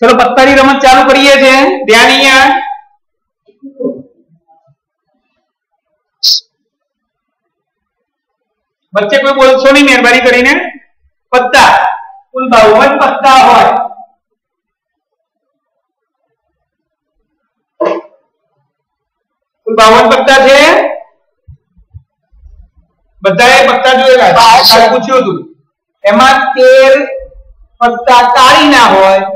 ચલો પત્તાની રમત ચાલુ કરીએ છે. ધ્યાન અહીંયા. વચ્ચે કોઈ બોલશો નહીં મહેરબાની કરીને. પત્તા. કુલ બાવન પત્તા હોય. બાવન પત્તા છે. બધાએ પત્તા જોયેલા પૂછ્યું હતું. એમાં તેર પત્તા કાળી ના હોય.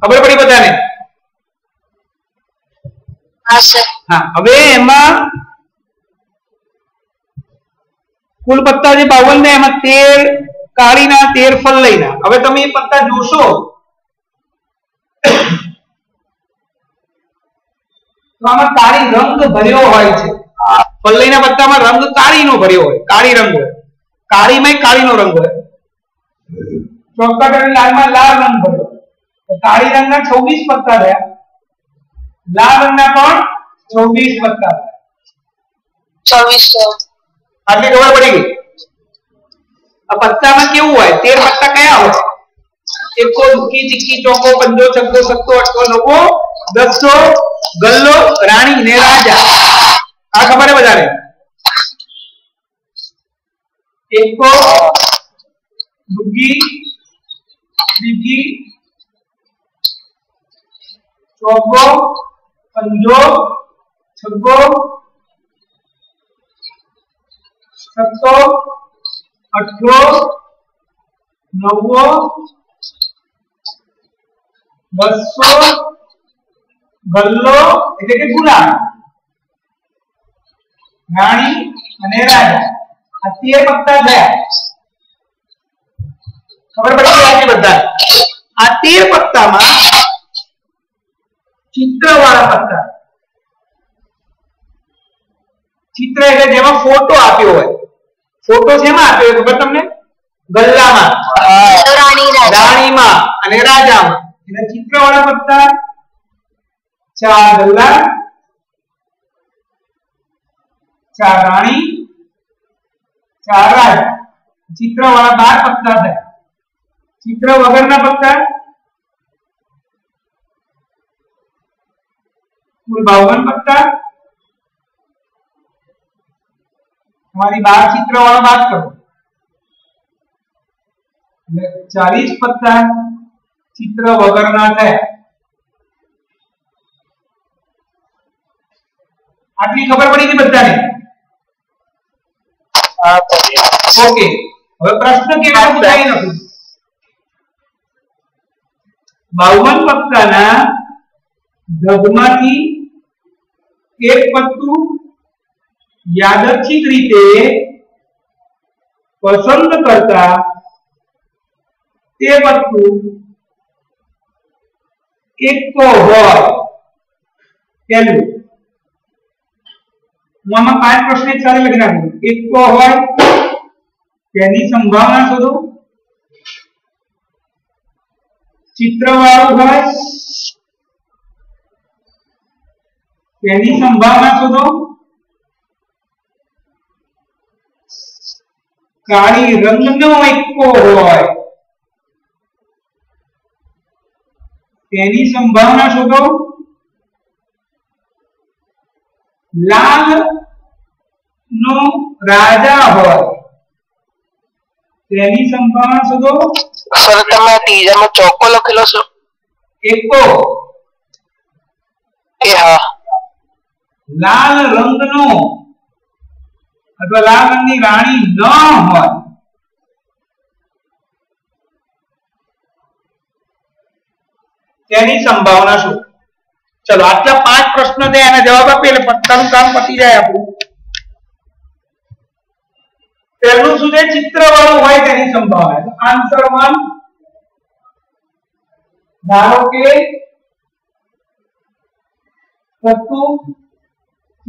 ખબર પડી બધાને? હા હવે એમાં કુલ પત્તા જે બાવન ને એમાં તેર કાળીના તેર ફલ્લઈના હવે તમે એ પત્તા જોશો તો આમાં કાળી રંગ ભર્યો હોય છે. પલ્લઈના પત્તામાં રંગ કાળીનો ભર્યો હોય કાળી રંગ હોય. કાળીમાં કાળીનો રંગ હોય. ચોકટ અને લાલમાં લાલ રંગ ભર્યો. કાળી રંગના 26 પત્તા થયા લાલ રંગના પણ 26 પત્તા થયા 24 આટલી ખબર પડી ગઈ આ પત્તામાં કેવું હોય તેર પત્તા કયા હોય એકો દુકી ચીકી ચોકો પંજો છક્કો સત્તો અટકો નવો દસો ગલ્લો રાણી ને રાજા આ ખબર હે બધાને એકો દુગી બીજી ચોકો પંજો છગ્ગો સત્તો અઠ્ઠો નવ્વો બસો ગલ્લો એટલે કે ગુલામ રાણી અને રાજા આ તેર પત્તા થયા ખબર પડી ગઈ આજે બધા આ તેર પત્તામાં ચિત્ર વાળા પત્તા ચિત્ર એટલે જેમાં ફોટો આપ્યો હોય ફોટો શેમાં આપ્યો ખબર તમને ગલ્લામાં રાણી રાજા રાણીમાં અને રાજામાં એટલે ચિત્ર વાળા પત્તા ચાર ગલ્લા ચાર રાણી ચાર રાજા ચિત્ર વાળા બાર પત્તા થયા ચિત્ર વગરના પત્તા કુલ બાવન પત્તા તમારી બાર ચિત્ર વાળા બાદ કરો એટલે ચાલીસ પત્તા ચિત્ર વગરના થયા આટલી ખબર પડી ગઈ બધાને ઓકે હવે પ્રશ્ન કેવો પૂછાઈ નથી બાવન પત્તાના ઢગમાંથી એક પત્તું યાદચ્છિક રીતે પસંદ કરતા તે પત્તું એક તો હોય પહેલું હું આમાં પાંચ પ્રશ્ન એક સાથે લખી નાખું એક તો હોય તેની સંભાવના શોધો ચિત્રવાળું હોય તેની સંભાવના શોધો. કાળી રંગનો એકો હોય. તેની સંભાવના શોધો. લાલ નો રાજા હોય. તેની સંભાવના શોધો. સર તમે ત્રીજામાં ચોખ્ખો લખેલો છો? એકો. એ હા. લાલ રંગનો અથવા લાલ રંગની રાણી ન હોય. તેની સંભાવના શું? ચલો, આટલા પાંચ પ્રશ્નો છે એના જવાબ આપીએ એટલે પત્તાનું કામ પતી જાય આપણું. પહેલું શું છે? ચિત્ર વાળું હોય તેની સંભાવના. આન્સર વન ધારો કે વસ્તુ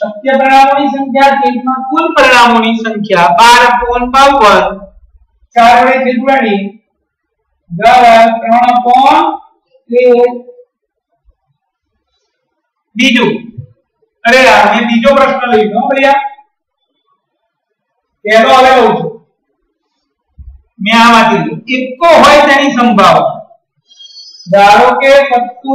શક્ય પરિણામોની સંખ્યા કેસમાં કુલ પરિણામોની સંખ્યા 12 52 ચાર વડે છેદવાની 10 3 upon બીજું, અરે યાર મેં બીજો પ્રશ્ન લઈ લો ભૈયા. પહેલો હવે લઉં છું. મેં આમાંથી લીધું. એકો હોય તેની સંભાવના. ધારો કે પત્તુ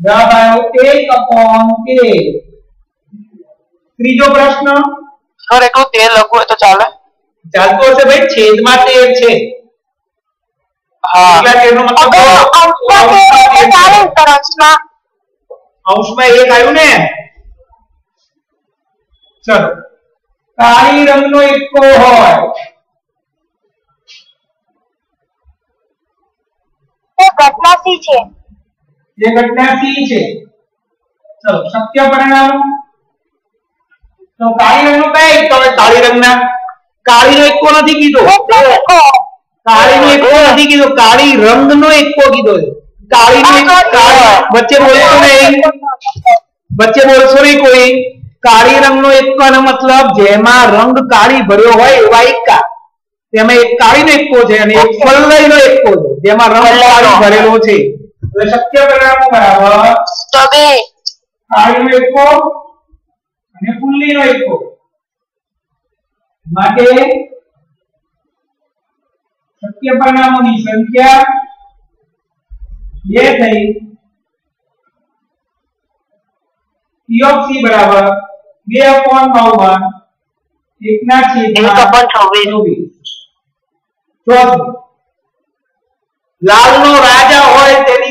જવાબ આવ્યો 1 અપોન k ત્રીજો પ્રશ્ન? સર એટલું તેર લખવું હોય તો ચાલે. ચાલતો હશે ભાઈ છેદમાં 13 છે. હા. અંશમાં એક આવ્યું ને ચલો. કાળી રંગનો એકો હોય. ઘટના સી છે. જે ઘટના સી છે. ચલો શક્ય પરિણામ તો કાળી રંગનો કઈ? એક હવે કાળી રંગના. કાળીનો એકો નથી કીધો? કાળીનો એકો નથી કીધો? કાળી રંગનો એકો કીધો? કાળીનો કાળી. વચ્ચે બોલશો નહીં. વચ્ચે બોલશો નહીં કોઈ. કાળી રંગનો એકોનો મતલબ જેમાં રંગ કાળી ભર્યો હોય એવા એકા તેમાં એક કાળીનો એકો છે અને એક પલ્લયનો એકો છે. જેમાં રંગ કાળી ભરેલો છે. શક્ય પરિણામો બરાબર તો બે કાળીનો એકો અને ફુલ્લીનો એકો માટે શક્ય પરિણામોની સંખ્યા બે થઈ P of C બરાબર 2 upon 51 એકના એક upon છેદમાં છવ્વીસ. 24 ચોથું લાલનો રાજા હોય તેની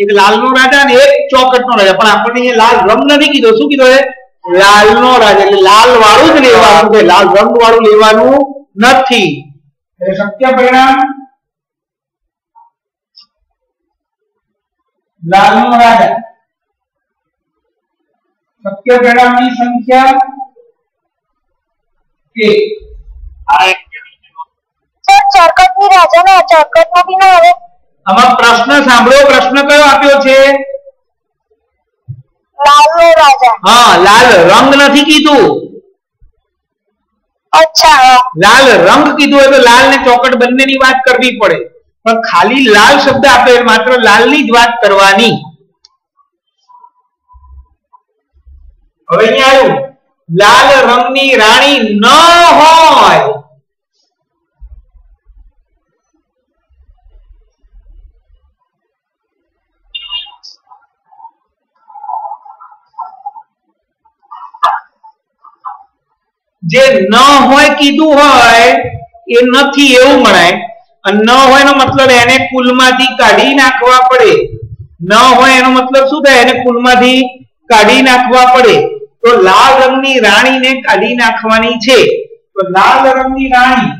એક લાલનો રાજા અને એક ચોકટનો રાજા પણ આપણને અહીંયા લાલ રંગ નથી કીધો શું કીધો છે લાલનો રાજા એટલે લાલ વાળું જ લેવાનું છે લાલ રંગ વાળું લેવાનું નથી એટલે શક્ય પરિણામ લાલનો રાજા શક્ય પરિણામની સંખ્યા એક આ એક સર ચોકટની રાજા ના ચોકટમાં બી ના આવે આમાં પ્રશ્ન સાંભળો પ્રશ્ન કયો આપ્યો છે? હા લાલ રંગ નથી કીધું. લાલ રંગ કીધું હોય તો લાલ ને ચોકટ બંનેની વાત કરવી પડે. પણ ખાલી લાલ શબ્દ આપે માત્ર લાલની જ વાત કરવાની. હવે અહીંયા આવ્યું. લાલ રંગની રાણી ન હોય. જે ન હોય કીધું હોય, એ નથી એવું ગણાય. અને ન હોય નો મતલબ એને કુલમાંથી કાઢી નાખવા પડે. ન હોય એનો મતલબ શું થાય? એને કુલમાંથી કાઢી નાખવા પડે. તો લાલ રંગની રાણીને કાઢી નાખવાની છે. તો લાલ રંગની રાણી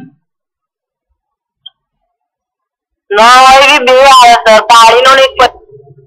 એક પ-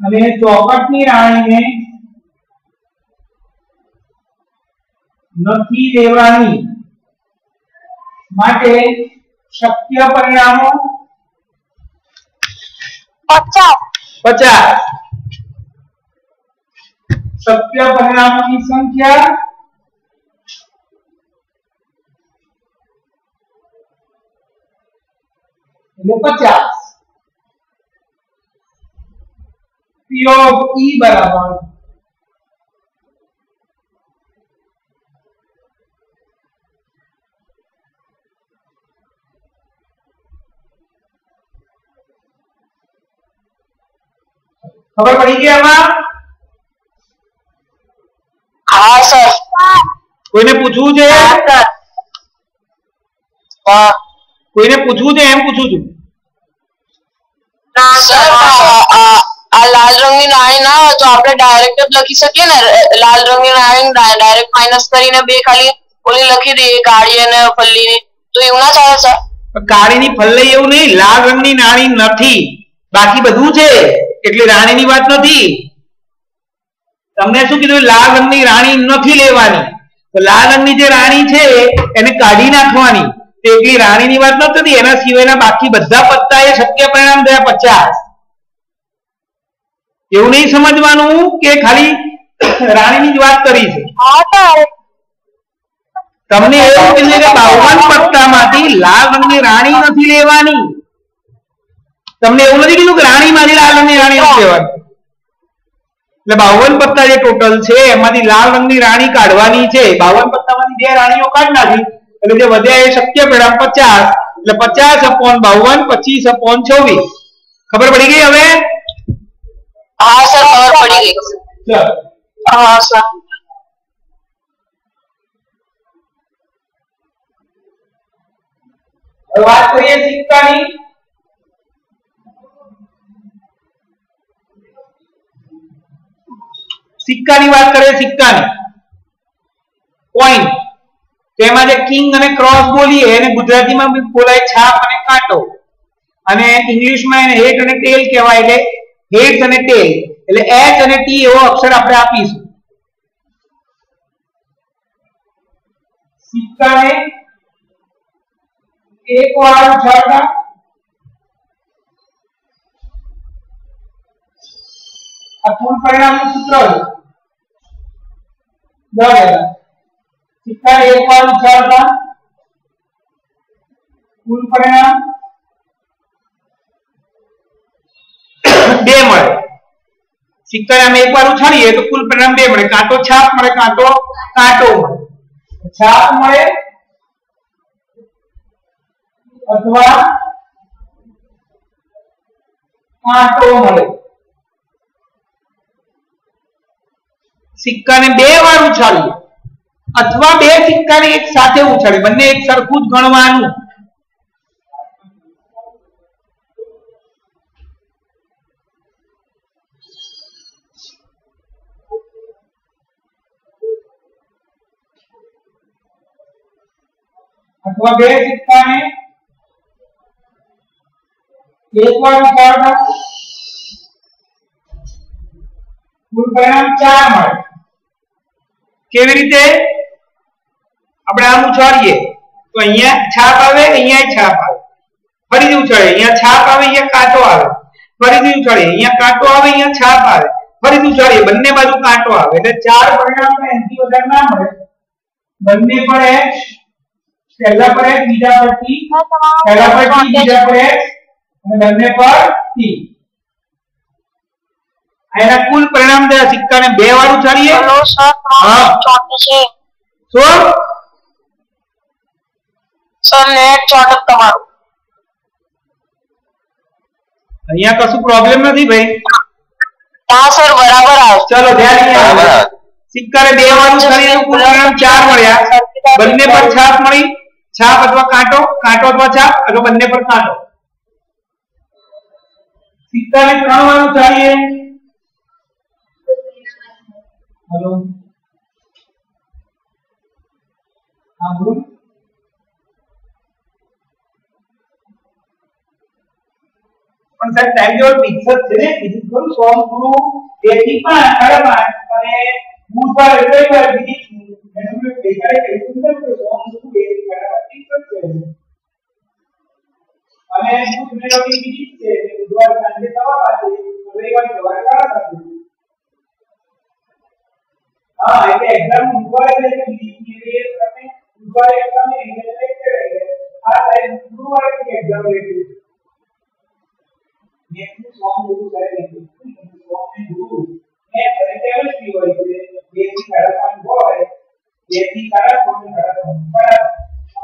हमें चौपट नहीं राय में नथी देवानी माटे शक्य परिणामो? पचास पचास शक्य परिणामों की संख्या? पचास। पी ऑफ़ ई बराबर। खबर पड़ी क्या हमारा? हाँ सर। कोई ने पूछू जे? हाँ, हाँ।, हाँ कोई ने पूछू जे? एम पूछू छू सर हाँ, આ- આ આ લાલ રંગની નાણી ના હોય તો આપણે ડાયરેક્ટ જ લખી શકીએ ને લાલ રંગની નાણી ડાયરેક્ટ માઇનસ કરીને બે ખાલી ઓલી લખી દઈએ કાળી અને ફલ્લીની તો એવું ના ચાલે સર પણ કાળીની ફલ્લઈ એવું નહીં લાલ રંગની નાણી નથી બાકી બધું છે એટલે રાણીની વાત નથી તમને શું કીધું લાલ રંગની રાણી નથી લેવાની તો લાલ રંગની જે રાણી છે એને કાઢી નાખવાની તો એકલી રાણીની વાત નથી એના સિવાયના બાકી બધા પત્તા એ શક્ય પરિણામ થયા પચાસ એવું નહીં સમજવાનું કે ખાલી રાણીની જ વાત કરી છે. તમને એવું કીધું કે બાવન પત્તામાંથી લાલ રંગની રાણી નથી લેવાની. તમને એવું નથી કીધું કે રાણીમાંથી લાલ રંગની રાણી નથી લેવાની? એટલે બાવન પત્તા જે ટોટલ છે એમાંથી લાલ રંગની રાણી કાઢવાની છે. બાવન પત્તામાંથી બે રાણીઓ કાઢ નાખી એટલે જે વધ્યા એ શક્ય પેડા પચાસ. એટલે પચાસ અપોન બાવન પચીસ અપોન છવ્વીસ. ખબર પડી ગઈ હવે? હા સર ખબર પડી ગઈ. હા સર. વાત કરીએ સિક્કાની. સિક્કાની વાત કરીએ સિક્કાની. કોઈન તેમાં જે કિંગ અને ક્રોસ બોલીએ એને ગુજરાતીમાં બોલાય છાપ અને કાંટો. અને ઇંગ્લિશમાં એને હેડ અને ટેલ કહેવાય એટલે હેડ્સ અને ટેલ એટલે એચ અને ટી એવો અક્ષર આપણે આપીશું સિક્કાને એક વાર ઉછાળતા આ કુલ પરિણામનું સૂત્ર છે બરાબર સિક્કાને એક વાર ઉછાળતા કુલ પરિણામ બે મળે. સિક્કાને અમે એક વાર ઉછાળીએ તો કુલ પરિણામ બે મળે. કાં તો છાપ મળે કાં તો કાંટો મળે. છાપ મળે અથવા કાંટો મળે. સિક્કાને બે વાર ઉછાળીએ. અથવા બે સિક્કાને એક સાથે ઉછાળીએ. બંને એક સરખું જ ગણવાનું. અથવા બે સિક્કાને એક વાર ઉછાળતા કુલ પરિણામ ચાર મળે કેવી રીતે આપણે આમ ઉછાળીએ તો અહીંયા છાપ આવે અહીંયા છાપ આવે ફરીથી ઉછાળીએ અહીંયા છાપ આવે અહીંયા કાંટો આવે ફરીથી ઉછાળીએ અહીંયા કાંટો આવે અહીંયા છાપ આવે ફરીથી ઉછાળીએ બંને બાજુ કાંટો આવે એટલે ચાર પરિણામ એનાથી વધારે ના મળે બંને પર x પહેલા પર x બીજા પર t પહેલા પર t બીજા પર x અને બંને પર t આ એના કુલ પરિણામ થયા સિક્કાને બે વાર ઉછાળીએ હલો સર હા. ચોટે છે શું સર નેટ ચોટક તમારું અહીંયા કશું પ્રોબ્લેમ નથી ભાઈ હા સર બરાબર આવે ચલો ધ્યાન અહીંયા બરાબર. આવે. સિક્કાને બે વાળું કરીને કુલ પરિણામ ચાર મળ્યા બંને પર છાપ મળી છાપ અથવા કાંટો કાંટો અથવા છાપ અથવા બંને પર કાંટો સિક્કાને ત્રણ વાળું ચાલીએ હલો હા બોલો પણ સાહેબ ટાઈમ ટેબલ ફિક્સ જ છે ને બીજું ખરું સોમ ગુરુ બે થી પાંચ સાડા પાંચ અને બુધવાર રવિવાર બીજી એનું મેં ગઈકાલે કહ્યું હતું ને કે સોમ ગુરુ બે થી સાડા પાંચ ફિક્સ જ છે અને બુધ ને રવિ બીજી જ છે એટલે બુધવાર સાંજે સવા પાંચે રવિવાર સવારે સાડા પાંચે હા એટલે એક્ઝામ બુધવારે છે એટલે બીજી જે તમે બુધવારે એક્ઝામ ને એટલે લેક્ચર રહી આ સાહેબ ગુરુવારે એક્ઝામ રહી છે નેટનું સોંગ બધું કરે નહીં સોંગ ને ગુરુ ને કેમિસ્ટ્રી હોય છે બે થી સાડા પાંચ હોય બે થી સાડા પાંચ ને સાડા પાંચ સાડા પાંચ હા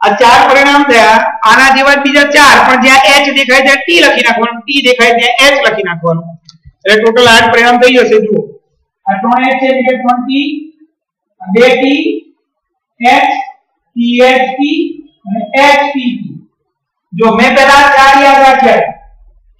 આ ચાર પરિણામ થયા આના જેવા જ બીજા ચાર પણ જ્યાં h દેખાય ત્યાં t લખી નાખવાનું t દેખાય ત્યાં h લખી નાખવાનું એટલે ટોટલ આઠ પરિણામ થઈ જશે જુઓ આ ત્રણ h છે એટલે ત્રણ t બે t h t h t અને h t t જો મેં પહેલા આ ચાર યાદ રાખ્યા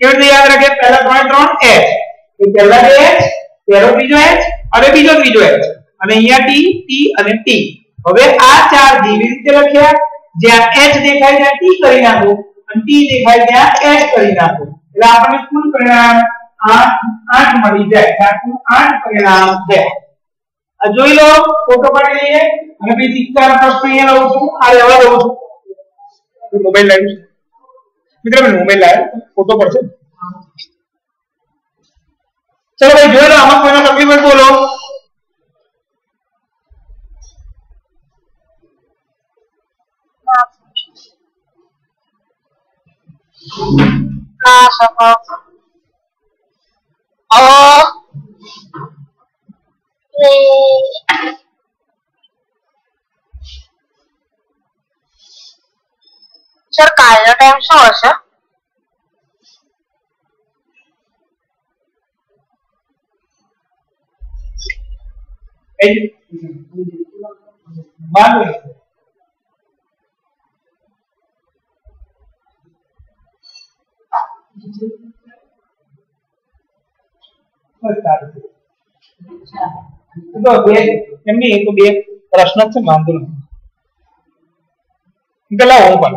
કેવી રીતે યાદ રાખે પહેલા ત્રણ ત્રણ h તો પહેલા બે h પહેલો બીજો h અને બીજો ત્રીજો h અને અહીંયા t t અને t હવે આ ચાર જેવી રીતે લખ્યા જ્યાં h દેખાય ત્યાં t કરી નાખો અને t દેખાય ત્યાં h કરી નાખો એટલે આપણને કુલ પરિણામ 8 8 મળી જાય ત્યાં કુલ 8 પરિણામ છે આ જોઈ લો ફોટો પાડી લઈએ અને પછી સિક્કાનો પ્રશ્ન અહીંયા લઉં છું આ લેવા દઉં છું મોબાઈલ લાવ્યું છે મિત્ર મેં મોબાઈલ લાવ્યો ફોટો પડશે ચલો ભાઈ જોઈ લો આમાં કોઈને તકલીફ હોય તો બોલો હા સર અ સર કાલનો ટાઈમ શું હશે એ બે એમની એ તો બે પ્રશ્ન જ છે વાંધો નથી પેલા હું પણ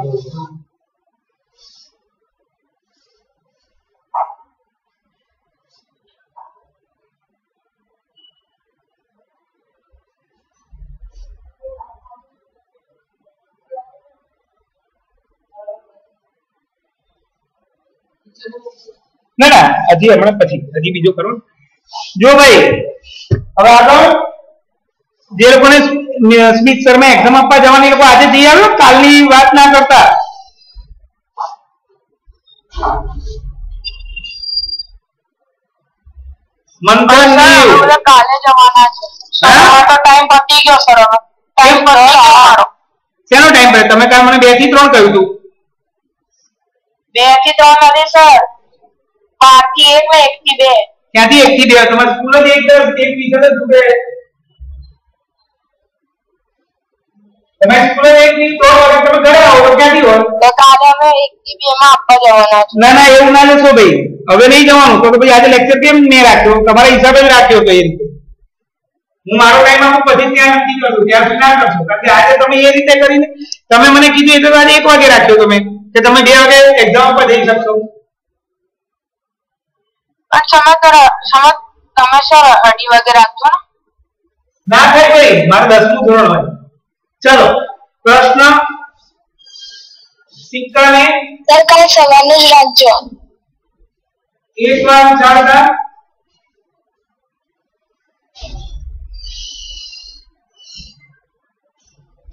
ના ના હજી હમણાં પછી હજી બીજો કરો ને. જો ભાઈ હવે આગળ જે લોકોને સ્મિ- સ્મિત શર્મા એક્ઝામ આપવા જવાની એ લોકો આજે જઈ આવ્યો કાલની વાત ના કરતા મંથન સર દેવ. આપણે કાલે જવાના છે સર હા? હવે તો ટાઈમ પતી ગયો સર હવે ટાઈમ પતી ગયો મારો શેનો ટાઈમ પડે તમે કાલ મને બે થી ત્રણ કહ્યું હતું બે થી ત્રણ નથી સર પાંચ થી એક ને એક થી બે ક્યાંથી એક થી બે તમારી સ્કૂલ જ એક દસ એક વીસ જ છૂટે તમારી સ્કૂલ જ એક થી ત્રણ વાગે તમે ઘરે આવો તો ક્યાંથી હોય એટલે કાલે અમે એક થી બે માં આપવા જવાના છે ના ના એવું ના લેશો ભાઈ હવે નહીં જવાનું તો તો ભાઈ આજે લેક્ચર કેમ મેં રાખ્યો તમારા હિસાબે જ રાખ્યો તો એ રીતે હું મારો ટાઈમ આપું પછી ત્યાં નક્કી કરજો ત્યાં સુધી ના કરશો કારણ કે આજે તમે એ રીતે કરીને તમે મને કીધું એટલે તો આજે એક વાગે રાખ્યો તમે કે તમે બે વાગે એક્ઝામ પર જઈ શકશો પણ સમજ સમજ તમે સર અઢી વાગે રાખજો ને ના થાય ભાઈ મારે દસમું ધોરણ હોય ચલો પ્રશ્ન સિક્કાને સર કાલે સવારનું જ રાખજો એક વાર ઉછાળતા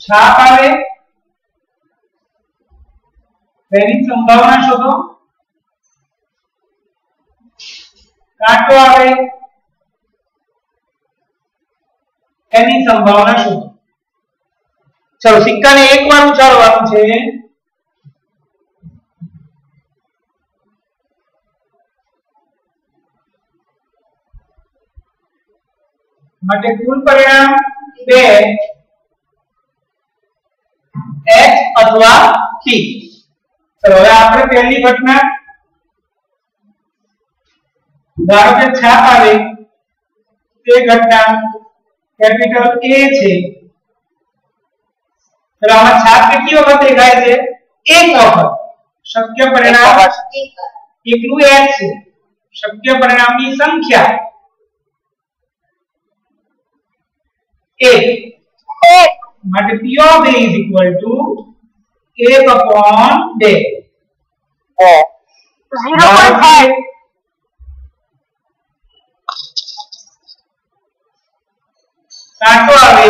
છાપ આવે તેની સંભાવના શોધો કાંટો આવે એની સંભાવના શોધો ચલો સિક્કાને એક વાર ઉછાળવાનું છે માટે કુલ પરિણામ 2 h અથવા t ચલો હવે આપણે પહેલી ઘટના ધારો કે છાપ આવે તે ઘટના કેપિટલ A છે ચલો આમાં છાપ કેટલી વખત દેખાય છે એક વખત શક્ય પરિણામ એકલું h છે શક્ય પરિણામની સંખ્યા એક એક માટે p of a is equal to 1 upon 2 zero point five કાંટો આવે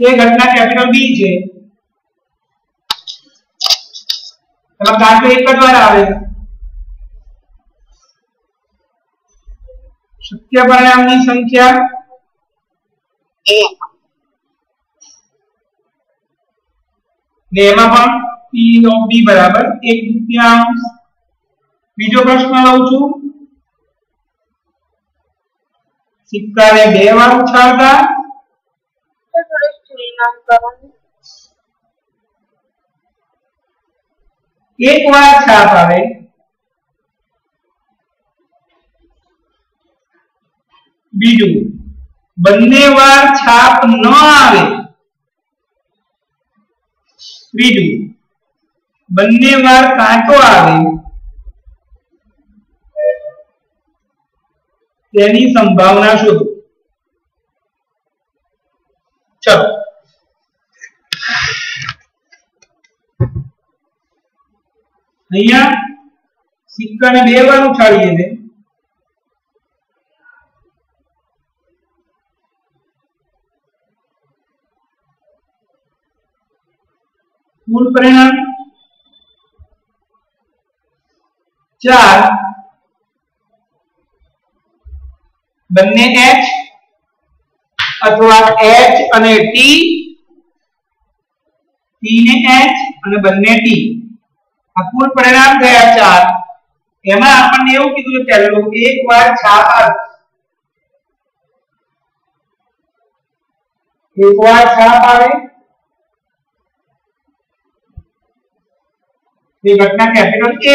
તે ઘટના કેપિટલ B છે એમાં કાંટો એક જ વાર આવે શક્ય પરિણામની સંખ્યા એક ને એમાં પણ p of b બરાબર 1 દૂતીયાંશ બીજો પ્રશ્ન લઉં છું સિક્કાને બે વાર ઉછાળતા થોડું સ્ક્રીન નામ કરો એક વાર છાપ આવે બીજું બંને વાર છાપ ન આવે ત્રીજું બંને વાર કાંટો આવે તેની સંભાવના શોધો ચલો અહીંયા સિક્કાને બે વાર ઉછાળીએ છે કુલ પરિણામ ચાર બંને h અથવા h અને t t ને h અને બંને t આ કુલ પરિણામ થયા ચાર એમાં આપણને એવું કીધું કે પહેલું એક વાર છાપ આવે એક વાર છાપ આવે તે ઘટના કેપિટલ A છે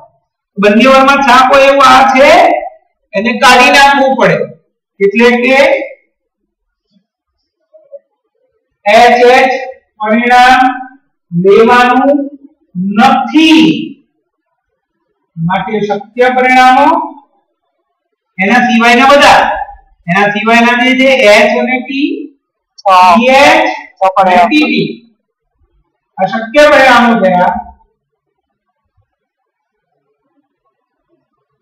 બંને વારમાં છાપ હોય એવું આ છે એને કાઢી નાખવું પડે. એટલે કે એચ એચ પરિણામ લેવાનું નથી. માટે શક્ય પરિણામો એના સિવાયના બધા. એના સિવાયના જે છે એચ અને ટી એચ અને tt આ શક્ય પરિણામો છે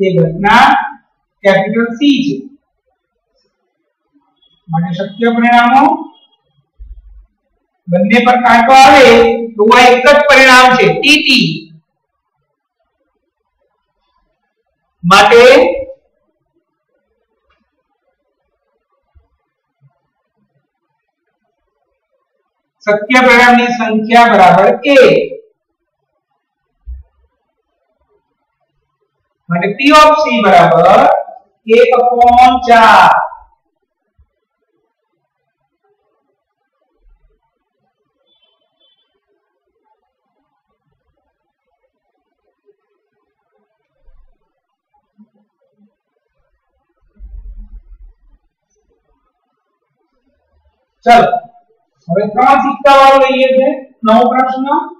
ये बचना कैपिटल सी जे। माने शक्य परिणाम बनने पर काटो आए तो वह एक परिणाम छे टीटी माटे सत्य परिणाम की संख्या बराबर 1 मतलब P of C बराबर चलो हमें प्रश्न जितना वाला नौ प्रश्नों।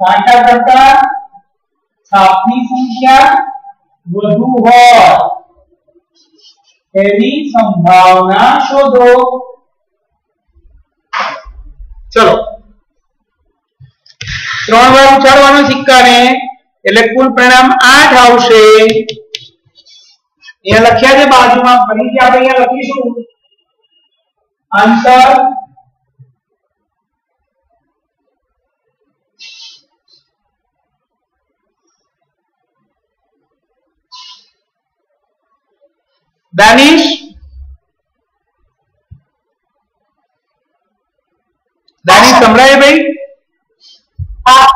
કાંટા કરતા છાપની સંખ્યા વધુ હોય તેની સંભાવના શોધો ચલો ત્રણ વાર ઉછાળવાનો સિક્કાને એટલે કુલ પરિણામ 8 આવશે અહીંયા લખ્યા છે બાજુમાં ફરીથી આપણે અહીંયા લખીશું આન્સર દાનિશ દાનિશ સંભળાય ભાઈ હા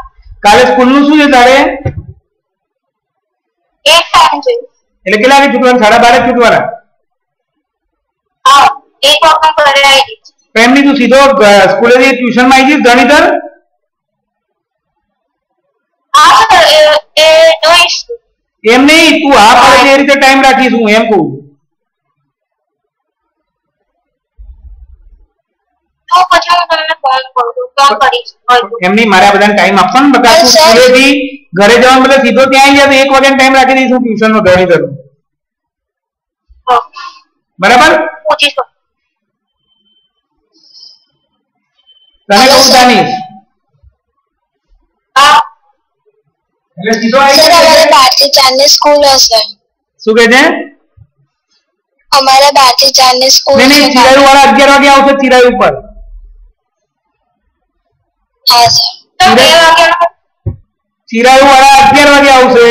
કાલે સ્કૂલ નું શું છે તારે એક ટાઈમ છે એટલે કેટલા વાગે છૂટવાના સાડા બારે છૂટવાના હા એક વખત ઘરે આવી ગઈ તો એમની તું સીધો સ્કૂલેથી ટ્યુશન માં આવી જઈશ ગણિતર હા સર એ એ જોઈશ એમ નહીં તું હા પાડે છે એ રીતે ટાઈમ રાખીશ હું એમ કહું તો પછી હું તમને ફોન કરું ફોન કરીશ હોય તો. એમ નહીં મારે આ બધાને ટાઈમ આપવાનો ને બધા તું સર. સ્કૂલેથી ઘરે જવાનું બદલે સીધો ત્યાં આવી જાય તો એક વાગ્યાનો ટાઈમ રાખી દઈશ હું ટ્યુશન નો ગણિતર હા, બરાબર પૂછી શકું તને Hello, કહું sir. જાનીશ હા એટલે સીધો આવી સર અમારે જાય બાર થી ચાર ની સ્કૂલ હશે શું કહે છે અમારે બાર થી ચાર ની સ્કૂલ નહીં નહીં ચિરાયુ વાળા અગિયાર વાગે આવશે ચિરાયુ ઉપર હા સર બે વાગ્યાનો ચિરાયુ વાળા અગિયાર વાગે આવશે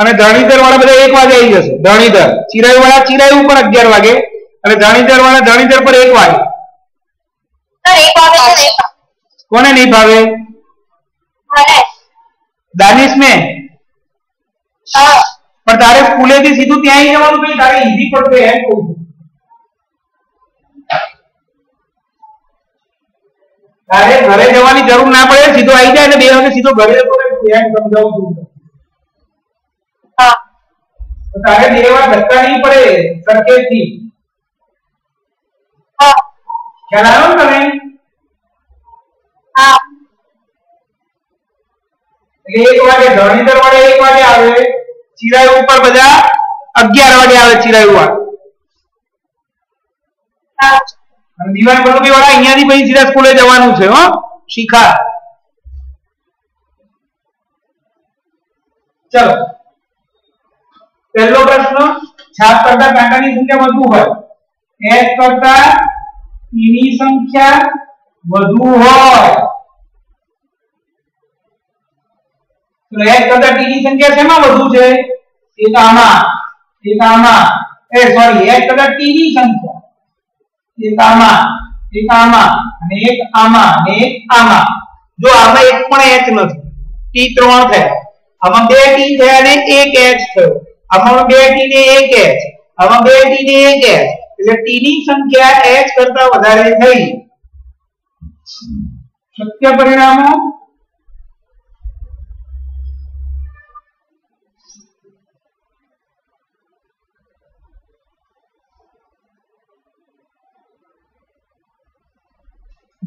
અને ધણીધર વાળા બધા એક વાગે આવી જશે. ધણીધર ચિરાયુ વાળા ચિરાયુ ઉપર અગિયાર વાગે અને ધણીધર વાળા ધણીધર પર એક વાગે. કોને નહીં ભાવે? દાનિશ ને? પણ તારે સ્કૂલેથી સીધું ત્યાં જવાનું તારે ઈઝી પડશે એમ કહું છું. તારે ઘરે જવાની જરૂર ના પડે સીધો આવી જાય એટલે બે વાગે સીધો ઘરે જતો રહે એમ સમજાવું છું હા તો તારે બે વાર ધક્કા નહીં પડે સરખેજથી હા ખ્યાલ આવ્યો ને તમે હા એટલે એક વાગે ધણીધર વાળે એક વાગે આવે ચિરાયુ ઉપર બધા અગિયાર વાગે આવે ચિરાયુ વાળા હા અને દિવાન વલ્લભી વાળા અહીંયાથી પછી સીધા સ્કૂલે જવાનું છે હો શિખા ચલો પહેલો પ્રશ્ન છાપ કરતા કાંટાની સંખ્યા વધુ હોય h કરતા t ની સંખ્યા વધુ હોય તો h કરતા t ની સંખ્યા શેમાં વધુ છે એક આમાં એક આમાં એ સોરી h કરતા t ની સંખ્યા એક આમાં એક આમાં અને એક આમાં અને એક આમાં. જો આમાં એક પણ એચ નથી ટી ત્રણ થયા. આમાં બે ટી થયા અને એક એચ થયો. આમાં બે ટી ને એક એચ આમાં બે ટી ને એક એચ એટલે ટી ની સંખ્યા એચ કરતા વધારે થઈ. શક્ય પરિણામો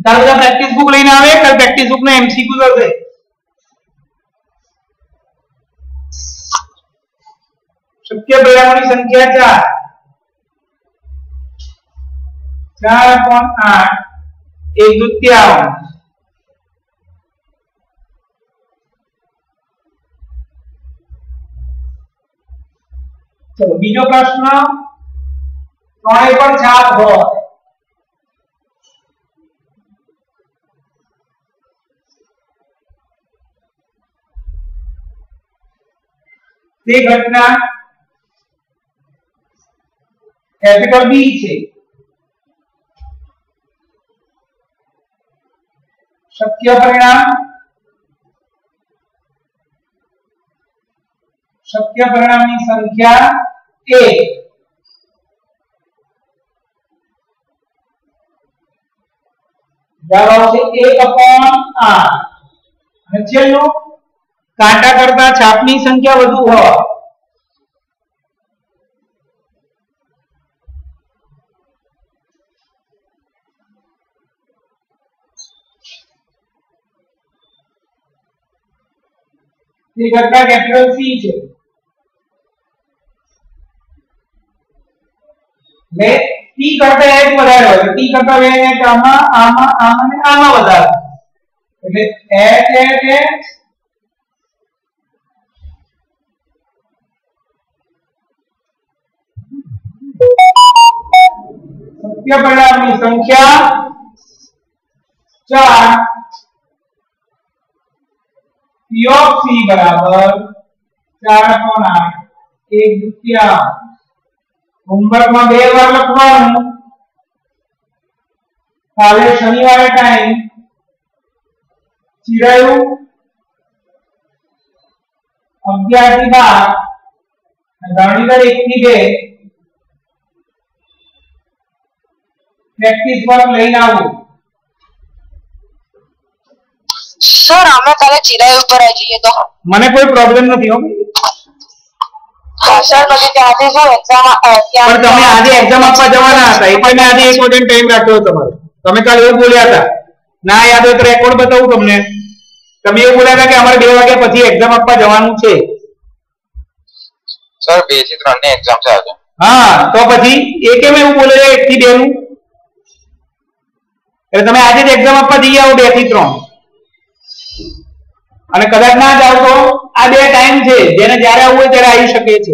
તારે બધા પ્રેક્ટિસ બુક લઈને આવે કાલ પ્રેક્ટિસ બુક નો એમસીક્યુ હશે શક્ય પરિણામોની સંખ્યા ચાર ચાર પોઈન્ટ આઠ એક દુત્યાંશ ચલો બીજો પ્રશ્ન ત્રણે પર છાપ હોય તે ઘટના કેપિટલ બી છે શક્ય પરિણામ શક્ય પરિણામની સંખ્યા a જવાબ આવશે 1 upon r અને છેલ્લું કાંટા કરતા છાપની સંખ્યા વધુ હોય તે ઘટના કેપિટલ સી છે લે ટી કરતા એક વધારે હોય ટી કરતા બે એક આમાં આમાં આમાં ને આમાં વધારે એટલે h h h સત્ય પરિણામની સંખ્યા ચાર P of C બરાબર ચાર પોઈન્ટ આઠ એક દુત્યાંશ હોમવર્કમાં બે વાર લખવાનું કાલે શનિવારે ટાઈમ ચિરાયું અગિયાર થી બાર ગણિત એક થી બે પ્રેક્ટિસ વર્ક લઈને આવું. સર અમે કાલે ચિરાય ઉપર આવી જઈએ તો. મને કોઈ પ્રોબ્લેમ નથી હો. હા સર પછી એક્ઝામ પણ તમે આજે એક્ઝામ આપવા જવાના હતા એટલે મેં આજે એક વખત ટાઈમ રાખ્યો તમારો. તમે કાલે એવું બોલ્યા હતા. ના યાદ હોય તો રેકોર્ડ બતાવું તમને. તમે એવું બોલ્યા હતા કે અમારે બે વાગ્યા પછી એક્ઝામ આપવા જવાનું છે. સર બેથી ત્રણની એક્ઝામ છે આજે હા તો પછી એ કેમ એવું બોલે એક થી બે નું એટલે તમે આજે જ એક્ઝામ આપવા જઈ આવો બેથી ત્રણ. અને કદાચ ના જાવ તો આ બે ટાઈમ છે, જેને જ્યારે આવવું હોય ત્યારે આવી શકે છે.